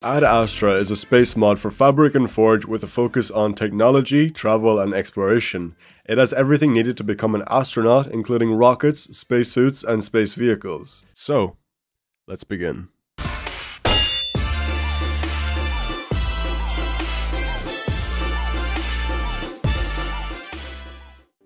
Ad Astra is a space mod for Fabric and Forge with a focus on technology, travel, and exploration. It has everything needed to become an astronaut, including rockets, spacesuits, and space vehicles. So, let's begin.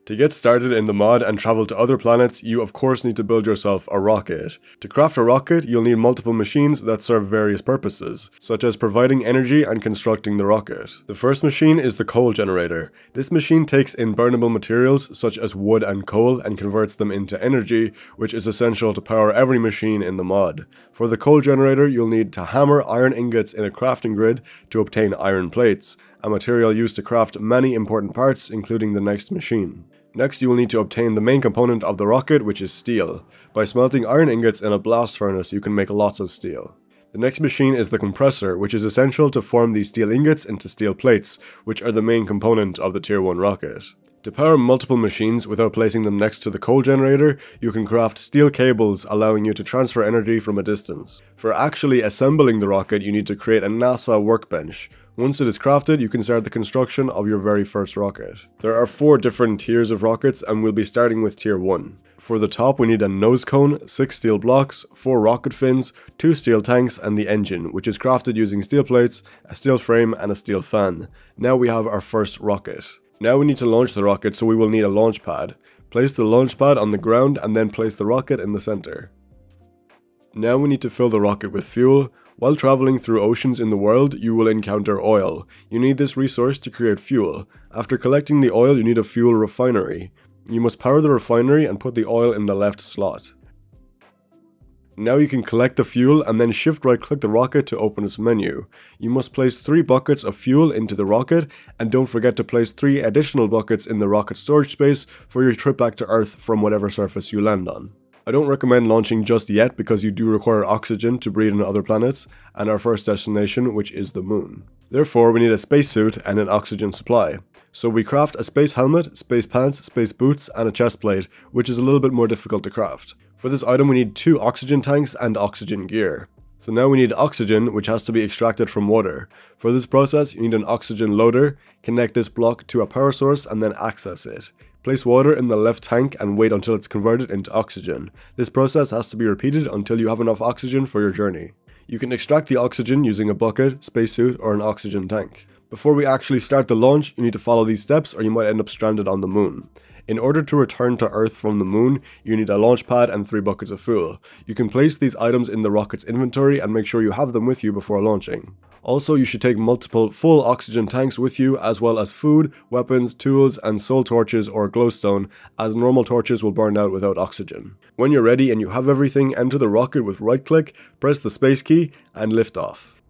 To get started in the mod and travel to other planets, you of course need to build yourself a rocket. To craft a rocket, you'll need multiple machines that serve various purposes, such as providing energy and constructing the rocket. The first machine is the coal generator. This machine takes in burnable materials such as wood and coal and converts them into energy, which is essential to power every machine in the mod. For the coal generator, you'll need to hammer iron ingots in a crafting grid to obtain iron plates, a material used to craft many important parts including the next machine. Next you will need to obtain the main component of the rocket which is steel. By smelting iron ingots in a blast furnace you can make lots of steel. The next machine is the compressor, which is essential to form these steel ingots into steel plates, which are the main component of the Tier 1 rocket. To power multiple machines without placing them next to the coal generator, you can craft steel cables allowing you to transfer energy from a distance. For actually assembling the rocket, you need to create a NASA workbench, once it is crafted, you can start the construction of your very first rocket. There are four different tiers of rockets and we'll be starting with tier 1. For the top we need a nose cone, 6 steel blocks, 4 rocket fins, 2 steel tanks and the engine, which is crafted using steel plates, a steel frame and a steel fan. Now we have our first rocket. Now we need to launch the rocket so we will need a launch pad. Place the launch pad on the ground and then place the rocket in the center. Now we need to fill the rocket with fuel. While traveling through oceans in the world, you will encounter oil. You need this resource to create fuel. After collecting the oil, you need a fuel refinery. You must power the refinery and put the oil in the left slot. Now you can collect the fuel and then shift right click the rocket to open its menu. You must place 3 buckets of fuel into the rocket and don't forget to place 3 additional buckets in the rocket storage space for your trip back to Earth from whatever surface you land on. I don't recommend launching just yet because you do require oxygen to breathe on other planets and our first destination which is the moon. Therefore we need a spacesuit and an oxygen supply. So we craft a space helmet, space pants, space boots and a chest plate which is a little bit more difficult to craft. For this item we need two oxygen tanks and oxygen gear. So now we need oxygen, which has to be extracted from water. For this process, you need an oxygen loader, connect this block to a power source and then access it. Place water in the left tank and wait until it's converted into oxygen. This process has to be repeated until you have enough oxygen for your journey. You can extract the oxygen using a bucket, spacesuit, or an oxygen tank. Before we actually start the launch, you need to follow these steps or you might end up stranded on the moon. In order to return to Earth from the moon, you need a launch pad and 3 buckets of fuel. You can place these items in the rocket's inventory and make sure you have them with you before launching. Also, you should take multiple full oxygen tanks with you, as well as food, weapons, tools, and soul torches or glowstone, as normal torches will burn out without oxygen. When you're ready and you have everything, enter the rocket with right click, press the space key, and lift off.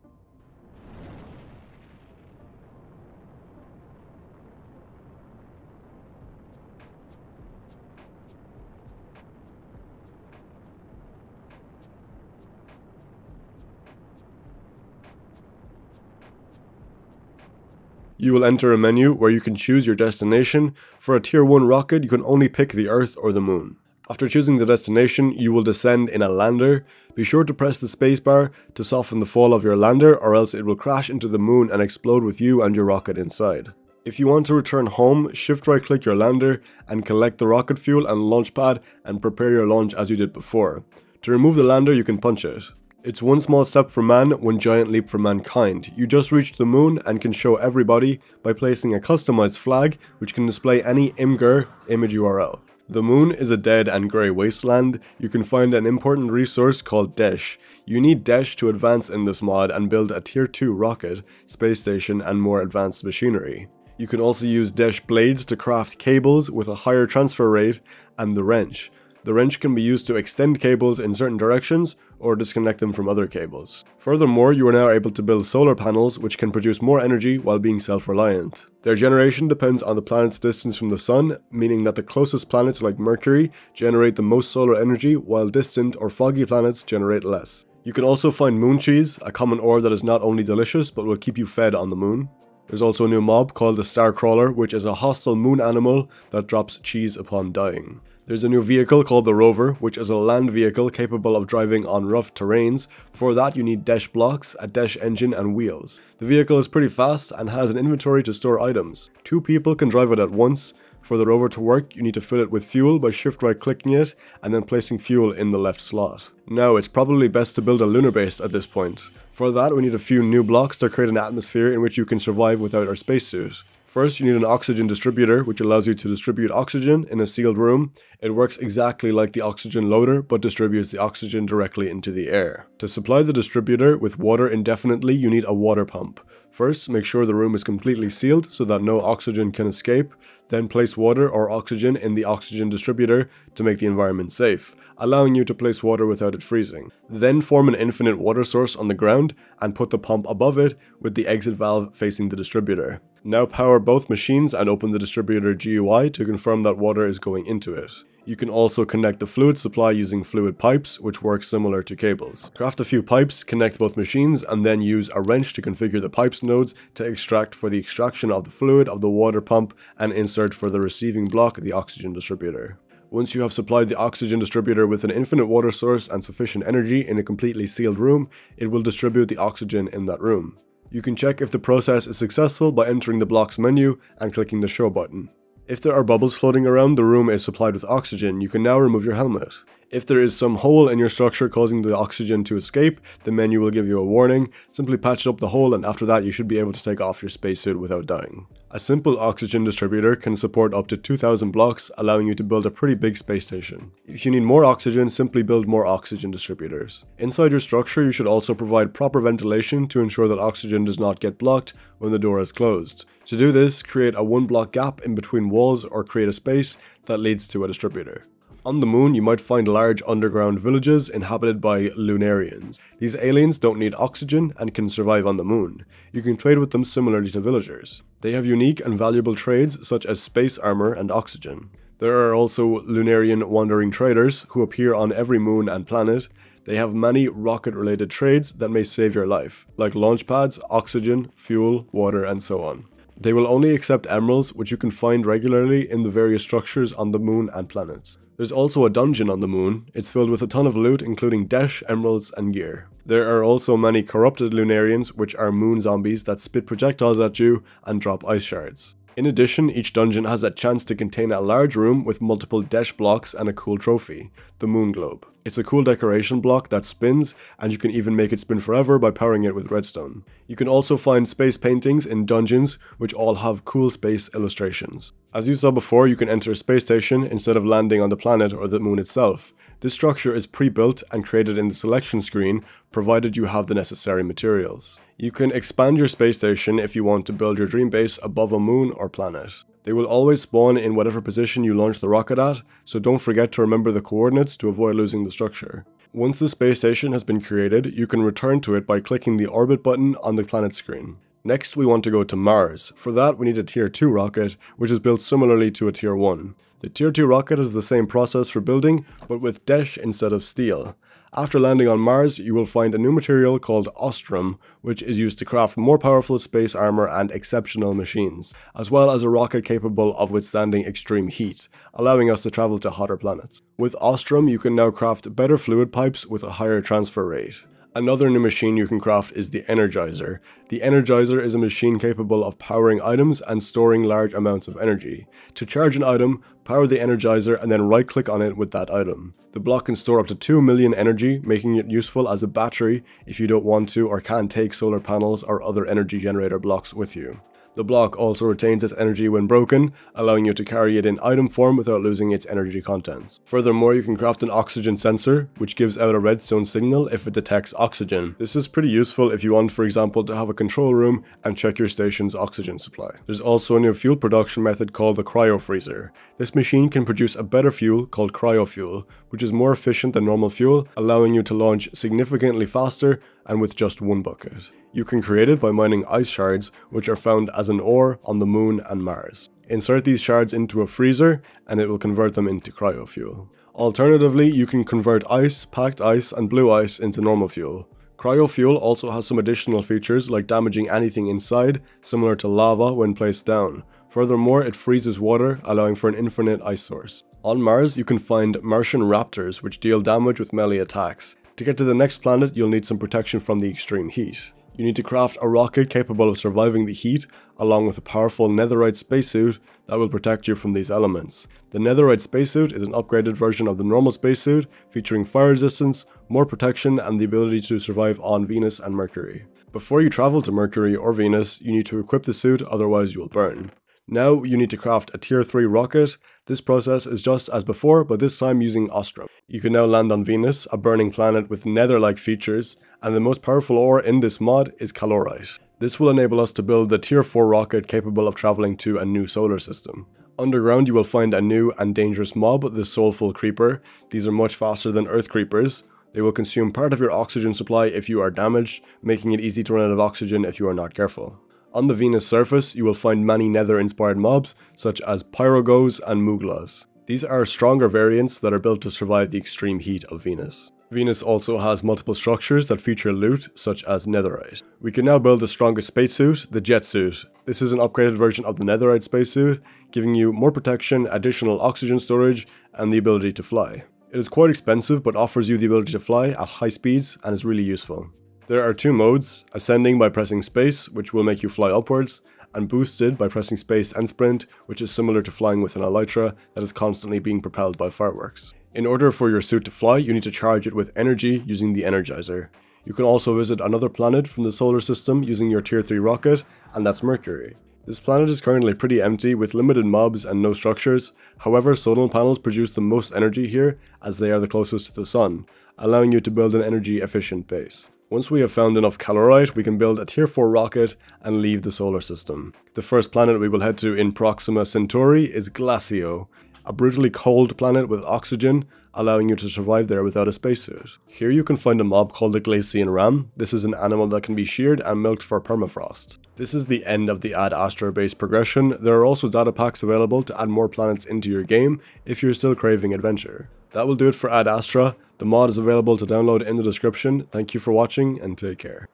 You will enter a menu where you can choose your destination. For a tier 1 rocket, you can only pick the Earth or the Moon. After choosing the destination, you will descend in a lander. Be sure to press the spacebar to soften the fall of your lander or else it will crash into the moon and explode with you and your rocket inside. If you want to return home, shift right click your lander and collect the rocket fuel and launch pad and prepare your launch as you did before. To remove the lander you can punch it. It's one small step for man, one giant leap for mankind. You just reached the moon and can show everybody by placing a customized flag which can display any Imgur image URL. The moon is a dead and grey wasteland. You can find an important resource called Desh. You need Desh to advance in this mod and build a tier 2 rocket, space station and more advanced machinery. You can also use Desh blades to craft cables with a higher transfer rate and the wrench. The wrench can be used to extend cables in certain directions or disconnect them from other cables. Furthermore, you are now able to build solar panels which can produce more energy while being self-reliant. Their generation depends on the planet's distance from the sun, meaning that the closest planets like Mercury generate the most solar energy while distant or foggy planets generate less. You can also find moon cheese, a common ore that is not only delicious but will keep you fed on the moon. There's also a new mob called the Starcrawler, which is a hostile moon animal that drops cheese upon dying. There's a new vehicle called the Rover, which is a land vehicle capable of driving on rough terrains. For that you need desh blocks, a desh engine and wheels. The vehicle is pretty fast and has an inventory to store items. Two people can drive it at once, for the rover to work, you need to fill it with fuel by shift right clicking it and then placing fuel in the left slot. Now, it's probably best to build a lunar base at this point. For that, we need a few new blocks to create an atmosphere in which you can survive without our spacesuit. First, you need an oxygen distributor, which allows you to distribute oxygen in a sealed room. It works exactly like the oxygen loader, but distributes the oxygen directly into the air. To supply the distributor with water indefinitely, you need a water pump. First, make sure the room is completely sealed so that no oxygen can escape. Then place water or oxygen in the oxygen distributor to make the environment safe, allowing you to place water without it freezing. Then form an infinite water source on the ground and put the pump above it with the exit valve facing the distributor. Now power both machines and open the distributor GUI to confirm that water is going into it. You can also connect the fluid supply using fluid pipes, which work similar to cables. Craft a few pipes, connect both machines, and then use a wrench to configure the pipes nodes to extract for the extraction of the fluid of the water pump and insert for the receiving block the oxygen distributor. Once you have supplied the oxygen distributor with an infinite water source and sufficient energy in a completely sealed room, it will distribute the oxygen in that room. You can check if the process is successful by entering the blocks menu and clicking the show button. If there are bubbles floating around the room is supplied with oxygen, you can now remove your helmet. If there is some hole in your structure causing the oxygen to escape, the menu will give you a warning. Simply patch up the hole and after that you should be able to take off your spacesuit without dying. A simple oxygen distributor can support up to 2000 blocks, allowing you to build a pretty big space station. If you need more oxygen, simply build more oxygen distributors. Inside your structure, you should also provide proper ventilation to ensure that oxygen does not get blocked when the door is closed. To do this, create a one block gap in between walls or create a space that leads to a distributor. On the moon, you might find large underground villages inhabited by Lunarians. These aliens don't need oxygen and can survive on the moon. You can trade with them similarly to villagers. They have unique and valuable trades such as space armor and oxygen. There are also Lunarian wandering traders who appear on every moon and planet. They have many rocket related trades that may save your life, like launch pads, oxygen, fuel, water, and so on. They will only accept emeralds, which you can find regularly in the various structures on the moon and planets. There's also a dungeon on the moon. It's filled with a ton of loot, including desh, emeralds, and gear. There are also many corrupted Lunarians, which are moon zombies that spit projectiles at you and drop ice shards. In addition, each dungeon has a chance to contain a large room with multiple desh blocks and a cool trophy, the Moon Globe. It's a cool decoration block that spins, and you can even make it spin forever by powering it with redstone. You can also find space paintings in dungeons, which all have cool space illustrations. As you saw before, you can enter a space station instead of landing on the planet or the moon itself. This structure is pre-built and created in the selection screen, provided you have the necessary materials. You can expand your space station if you want to build your dream base above a moon or planet. They will always spawn in whatever position you launch the rocket at, so don't forget to remember the coordinates to avoid losing the structure. Once the space station has been created, you can return to it by clicking the orbit button on the planet screen. Next, we want to go to Mars. For that, we need a Tier 2 rocket, which is built similarly to a Tier 1. The Tier 2 rocket is the same process for building, but with desh instead of steel. After landing on Mars, you will find a new material called Ostrum, which is used to craft more powerful space armor and exceptional machines, as well as a rocket capable of withstanding extreme heat, allowing us to travel to hotter planets. With Ostrum, you can now craft better fluid pipes with a higher transfer rate. Another new machine you can craft is the Energizer. The Energizer is a machine capable of powering items and storing large amounts of energy. To charge an item, power the Energizer and then right click on it with that item. The block can store up to 2 million energy, making it useful as a battery if you don't want to or can't take solar panels or other energy generator blocks with you. The block also retains its energy when broken, allowing you to carry it in item form without losing its energy contents. Furthermore, you can craft an oxygen sensor, which gives out a redstone signal if it detects oxygen. This is pretty useful if you want, for example, to have a control room and check your station's oxygen supply. There's also a new fuel production method called the cryo freezer. This machine can produce a better fuel called cryofuel, which is more efficient than normal fuel, allowing you to launch significantly faster and with just one bucket. You can create it by mining ice shards, which are found as an ore on the moon and Mars. Insert these shards into a freezer, and it will convert them into cryofuel. Alternatively, you can convert ice, packed ice, and blue ice into normal fuel. Cryofuel also has some additional features like damaging anything inside, similar to lava when placed down. Furthermore, it freezes water, allowing for an infinite ice source. On Mars, you can find Martian raptors, which deal damage with melee attacks. To get to the next planet, you'll need some protection from the extreme heat. You need to craft a rocket capable of surviving the heat, along with a powerful netherite spacesuit that will protect you from these elements. The netherite spacesuit is an upgraded version of the normal spacesuit, featuring fire resistance, more protection, and the ability to survive on Venus and Mercury. Before you travel to Mercury or Venus, you need to equip the suit, otherwise you'll burn. Now you need to craft a tier 3 rocket. This process is just as before, but this time using Ostrum. You can now land on Venus, a burning planet with nether-like features, and the most powerful ore in this mod is calorite. This will enable us to build the tier 4 rocket capable of travelling to a new solar system. Underground you will find a new and dangerous mob, the Sulfur Creeper. These are much faster than Earth Creepers. They will consume part of your oxygen supply if you are damaged, making it easy to run out of oxygen if you are not careful. On the Venus surface, you will find many nether-inspired mobs, such as Pygros and Moglers. These are stronger variants that are built to survive the extreme heat of Venus. Venus also has multiple structures that feature loot, such as netherite. We can now build the strongest spacesuit, the jet suit. This is an upgraded version of the netherite spacesuit, giving you more protection, additional oxygen storage, and the ability to fly. It is quite expensive, but offers you the ability to fly at high speeds and is really useful. There are two modes, ascending by pressing space, which will make you fly upwards, and boosted by pressing space and sprint, which is similar to flying with an elytra that is constantly being propelled by fireworks. In order for your suit to fly, you need to charge it with energy using the Energizer. You can also visit another planet from the solar system using your tier 3 rocket, and that's Mercury. This planet is currently pretty empty with limited mobs and no structures, however solar panels produce the most energy here as they are the closest to the sun, allowing you to build an energy efficient base. Once we have found enough calorite, we can build a tier 4 rocket and leave the solar system. The first planet we will head to in Proxima Centauri is Glacio, a brutally cold planet with oxygen, allowing you to survive there without a spacesuit. Here you can find a mob called the Glacian Ram. This is an animal that can be sheared and milked for permafrost. This is the end of the Ad Astra base progression. There are also data packs available to add more planets into your game if you're still craving adventure. That will do it for Ad Astra. The mod is available to download in the description. Thank you for watching and take care.